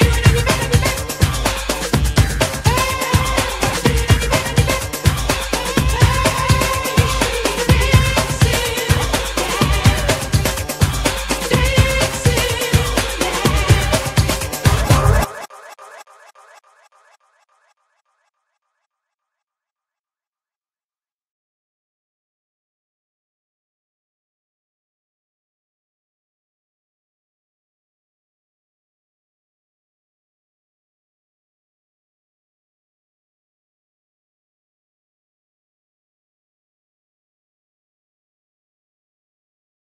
Even you.